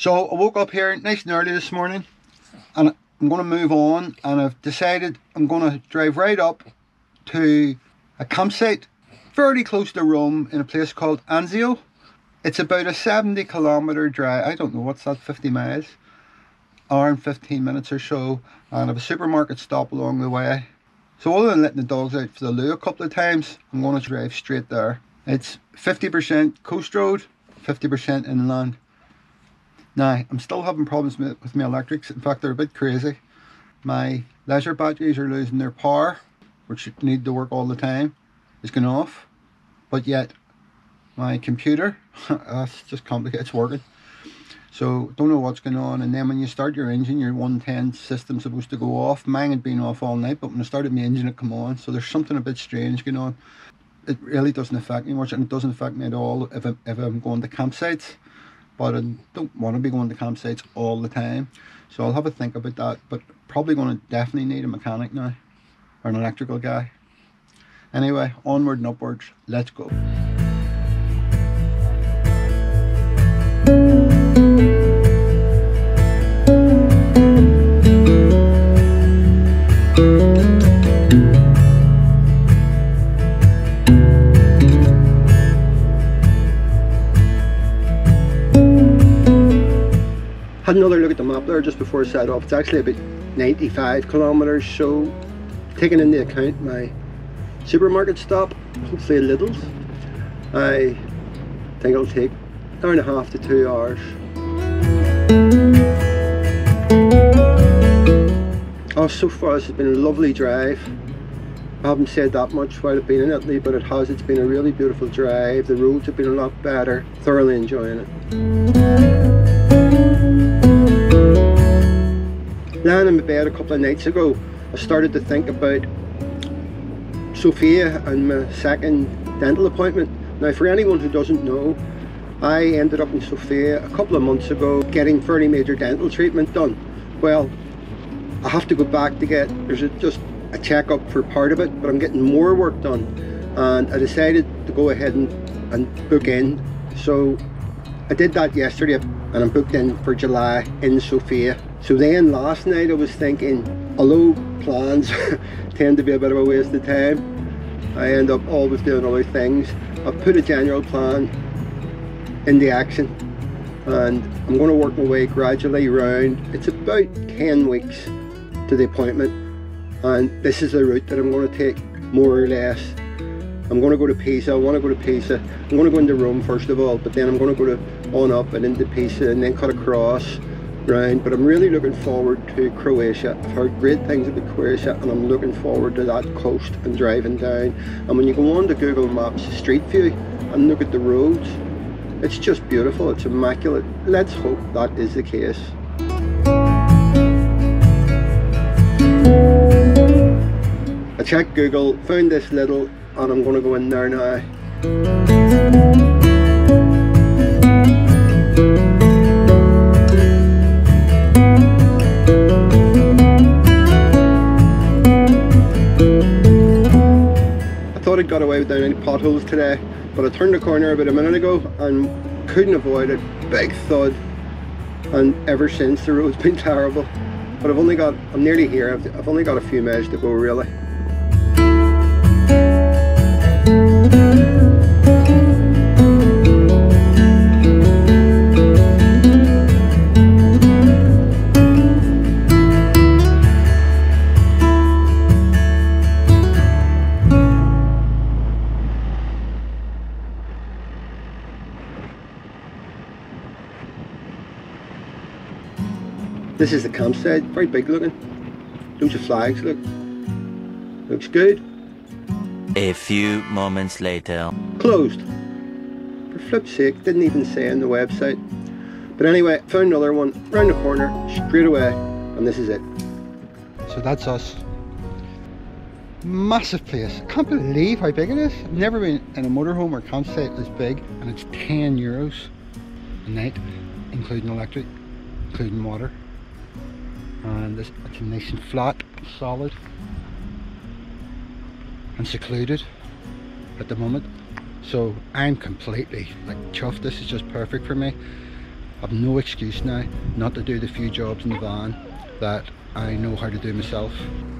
So I woke up here nice and early this morning and I'm going to move on and I've decided I'm going to drive right up to a campsite fairly close to Rome in a place called Anzio. It's about a 70 kilometre drive, I don't know what's that, 50 miles, hour and 15 minutes or so and have a supermarket stop along the way. So other than letting the dogs out for the loo a couple of times, I'm going to drive straight there. It's 50% coast road, 50% inland. Now, I'm still having problems with my electrics. In fact, they're a bit crazy. My leisure batteries are losing their power, which need to work all the time, is going off. But yet, my computer, ah, that's just complicated, it's working. So, don't know what's going on. And then when you start your engine, your 110 system's supposed to go off. Mine had been off all night, but when I started my engine, it come on. So there's something a bit strange going on. It really doesn't affect me much, and it doesn't affect me at all if, I'm, if I'm going to campsites but I don't want to be going to campsites all the time. So I'll have a think about that, but probably going to definitely need a mechanic now, or an electrical guy. Anyway, onward and upwards, let's go. Had another look at the map there just before I set off. It's actually about 95 kilometers, so taking into account my supermarket stop, hopefully Lidl's, I think it'll take an hour and a half to two hours. Oh, so far this has been a lovely drive. I haven't said that much while I've been in Italy, but it has. It's been a really beautiful drive. The roads have been a lot better. Thoroughly enjoying it. Lying in my bed a couple of nights ago, I started to think about Sofia and my second dental appointment. Now for anyone who doesn't know, I ended up in Sofia a couple of months ago getting fairly major dental treatment done. Well, I have to go back to get, there's a, just a checkup for part of it, but I'm getting more work done. And I decided to go ahead and, and book in. So I did that yesterday and I'm booked in for July in Sofia. So then last night I was thinking, although plans tend to be a bit of a waste of time, I end up always doing other things. I've put a general plan into action and I'm going to work my way gradually around. It's about 10 weeks to the appointment and this is the route that I'm going to take more or less. I'm going to go to Pisa, I want to go to Pisa. I'm going to go into Rome first of all, but then I'm going to go to on up and into Pisa and then cut across round but I'm really looking forward to Croatia. I've heard great things about Croatia and I'm looking forward to that coast and driving down and when you go on to Google Maps Street View and look at the roads it's just beautiful, it's immaculate. Let's hope that is the case. I checked Google, found this little and I'm going to go in there now. Got away without any potholes today, but I turned the corner about a minute ago and couldn't avoid it. Big thud. And ever since the road's been terrible. But I've only got, I'm nearly here, I've, I've only got a few miles to go really. This is the campsite, very big looking. Loads of flags, look. Looks good. A few moments later. Closed. For flip's sake, didn't even say on the website. But anyway, found another one, round the corner, straight away, and this is it. So that's us. Massive place. I can't believe how big it is. I've never been in a motorhome or campsite this big, and it's 10 euros a night, including electric, including water and it's nice and flat, solid and secluded at the moment so I'm completely like chuffed this is just perfect for me I've no excuse now not to do the few jobs in the van that I know how to do myself.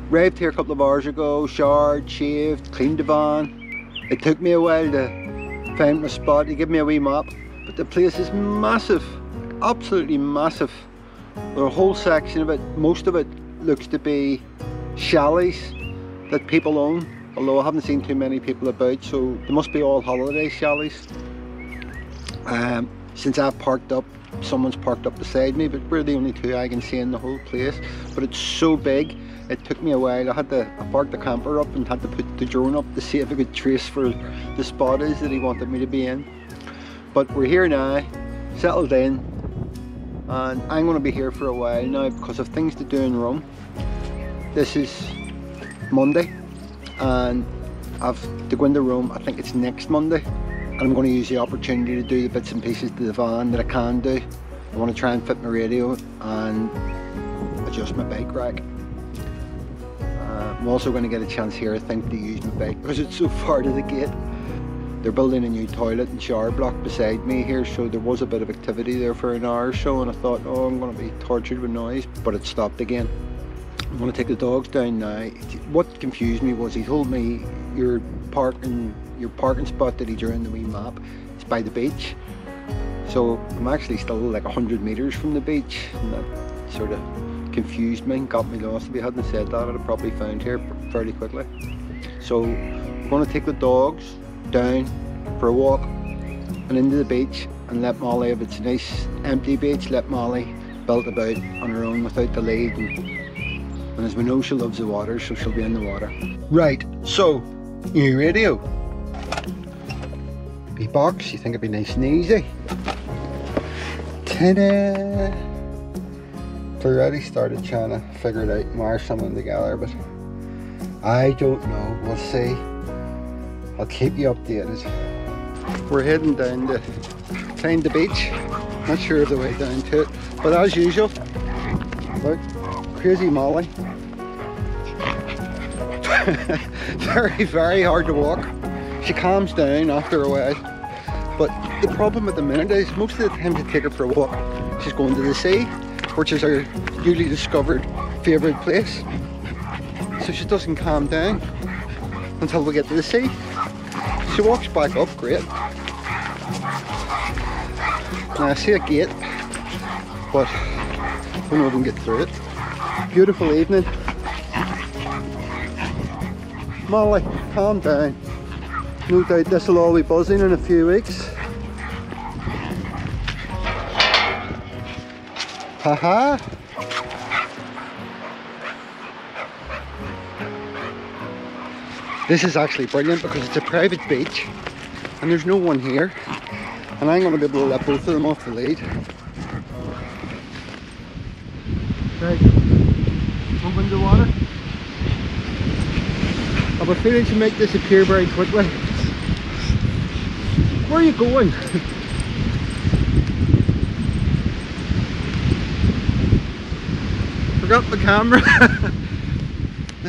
Raved here a couple of hours ago, showered, shaved, cleaned the van. It took me a while to find my spot. He gave me a wee map, but the place is massive, absolutely massive. There are a whole section of it, most of it looks to be chalets that people own, although I haven't seen too many people about, so they must be all holiday chalets. Um, since I've parked up, someone's parked up beside me, but we're the only two I can see in the whole place. But it's so big, it took me a while. I had to I parked the camper up and had to put the drone up to see if I could trace for the spot is that he wanted me to be in. But we're here now, settled in, and I'm going to be here for a while now because of things to do in Rome. This is Monday, and I've to go into Rome. I think it's next Monday and I'm going to use the opportunity to do the bits and pieces to the van that I can do. I want to try and fit my radio and adjust my bike rack. Uh, I'm also going to get a chance here I think to use my bike because it's so far to the gate. They're building a new toilet and shower block beside me here so there was a bit of activity there for an hour or so and I thought oh I'm going to be tortured with noise but it stopped again. I'm going to take the dogs down now. What confused me was he told me you're parking your parking spot that he drew in the wee map is by the beach. So I'm actually still like 100 metres from the beach and that sort of confused me and got me lost. If you hadn't said that I'd have probably found here fairly quickly. So I'm going to take the dogs down for a walk and into the beach and let Molly, if it's nice empty beach, let Molly build about on her own without the lead. And, and as we know she loves the water, so she'll be in the water. Right, so new radio Be box, you think it'd be nice and easy. Ta-da! So already started trying to figure it out and wire something together, but I don't know. We'll see. I'll keep you updated. We're heading down to find the beach. Not sure of the way down to it, but as usual, look, crazy Molly. very, very hard to walk. She calms down after a while. But the problem at the minute is most of the time to take her for a walk, she's going to the sea, which is her newly discovered favourite place. So she doesn't calm down until we get to the sea. She walks back up, great. Now I see a gate, but I don't know if can get through it. Beautiful evening. Molly, calm down. No doubt this will all be buzzing in a few weeks. Haha! This is actually brilliant because it's a private beach and there's no one here and I'm going to be able to let both of them off the lead. Right, jump into the water. I have a feeling to make this appear very quickly. Where are you going? Forgot the camera.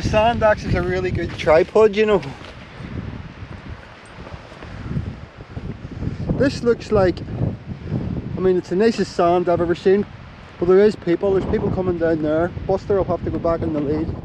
the sand axe is a really good tripod, you know. This looks like, I mean, it's the nicest sand I've ever seen. But there is people, there's people coming down there. Buster will have to go back in the lead.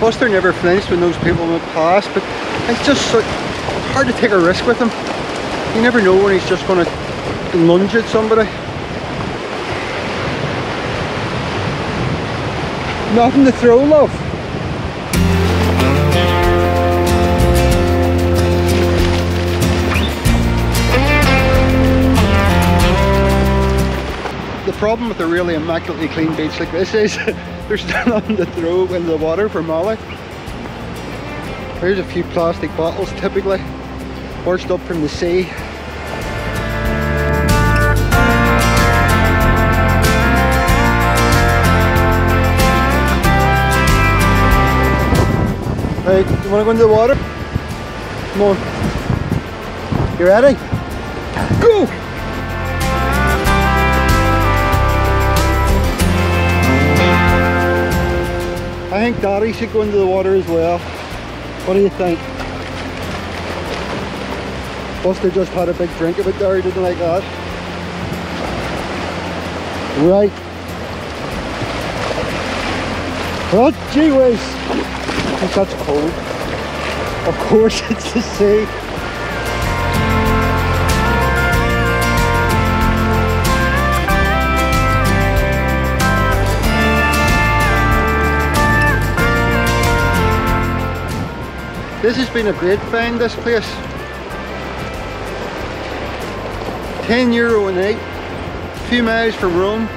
Buster never flinched when those people went past, but it's just so hard to take a risk with him. You never know when he's just going to lunge at somebody. Nothing to throw, love. Problem with a really immaculately clean beach like this is there's nothing to throw in the water for Molly. Here's a few plastic bottles typically washed up from the sea. Right, you wanna go into the water? Come on. You ready? Go! I think Daddy should go into the water as well. What do you think? Buster just had a big drink of it there, didn't like that. Right. Oh, gee whiz. I think that's cold. Of course it's the sea. This has been a great find, this place. 10 euro a night, a few miles from Rome.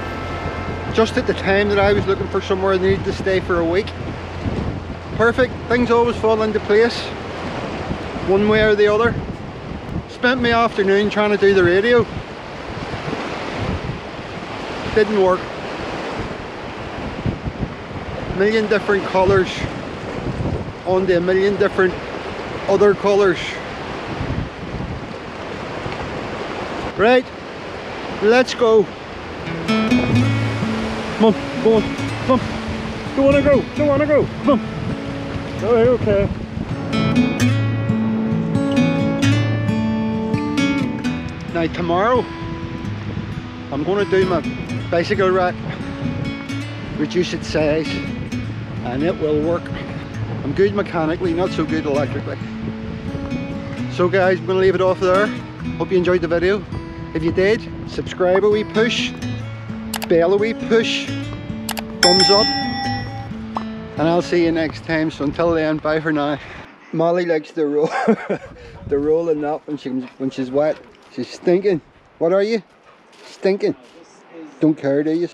Just at the time that I was looking for somewhere I needed to stay for a week. Perfect, things always fall into place, one way or the other. Spent my afternoon trying to do the radio. Didn't work. Million different colours onto a million different other colours. Right, let's go. Come on, go on, come on. Don't wanna go, don't wanna go, come on. Oh, okay. Now tomorrow, I'm gonna do my bicycle rack, reduce its size, and it will work. I'm good mechanically, not so good electrically. So guys, I'm going to leave it off there. Hope you enjoyed the video. If you did, subscribe a wee push, bell a wee push, thumbs up, and I'll see you next time. So until then, bye for now. Molly likes the roll, the roll in that when, she, when she's wet. She's stinking. What are you? Stinking. Don't care, do you?